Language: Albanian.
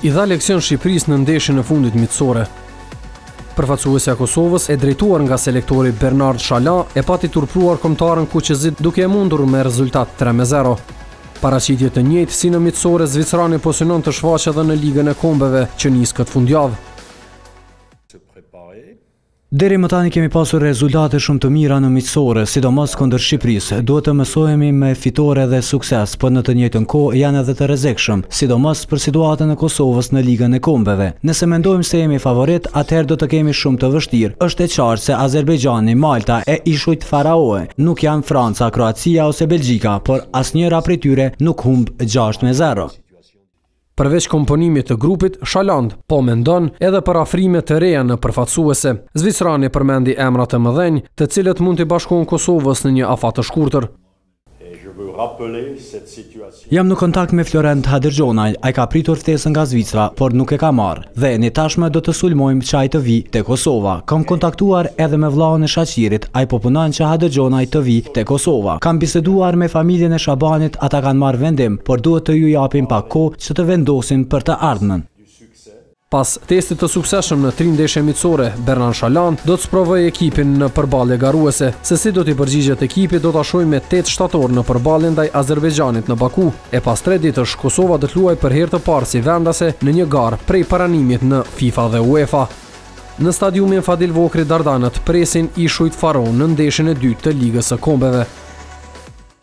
I dha leksion Shqipërisë në ndeshjen e fundit miqësore. Përfaqësuesja e Kosovës, e drejtuar nga selektori Bernard Shaland, e pati turpruar kombëtaren kuqezi duke e mundur me rezultat tre me zero. Paraqitje të njëjtë si në miqësore zvicrani po synon të shfaqet edhe në Ligën e Kombeve që nis këtë fundjavë. Deri më tani kemi pasur rezultate shumë të mira në miqësore, sidomos kundër Shqipërisë. Duhet të mësohemi me fitore dhe sukses, por në të njëjtën kohë janë edhe të rrezikshëm, sidomos për situatën e Kosovës në Ligën e Kombeve. Nëse mendojmë se jemi favoritë, atëherë do të kemi shumë të vështirë. Është e qartë se Azerbejxhani, Malta e Ishujt Faroe nuk janë Franca, Kroacia ose Belgjika, por asnjëra prej tyre nuk humb gjashtë me zero. Përveç komponimit të grupit, Shaland po mendon edhe për afrime të reja në përfaqësuese. Zvicrani përmendi emra të mëdhenj, të cilët mund t'i bashkohen Kosovës në një afat të shkurtër. Jam në kontakt me Florent Hadërgjonaj, ai ka pritur ftesën nga Zvicra, por nuk e ka marrë. Dhe ne tashmë do të sulmojmë që ai të vijë te Kosova. Kam kontaktuar edhe me vëllaun e Shaqirit, ai po punon që Hadërgjonaj të vijë te Kosova. Kam biseduar me familjen e Shabanit, ata kanë marrë vendim, por duhet të ju japim pak kohë që të vendosin për të ardhmen. Pas testit të suksesshëm në tri ndeshje miqësore, Bernard Shaland do të sprovojë ekipin në përballje garuese. Se si do t'i përgjigjet ekipi do ta shohim me tetë shtator në përballje ndaj Azerbejxhanit në Baku. E pas tre ditësh, Kosova do të luajë për herë të parë si vendase në një garë prej pranimit në FIFA dhe UEFA. Në stadiumin Fadil Vokrri Dardanët presin Ishujt Faro në ndeshjen e dytë të Ligës së Kombeve.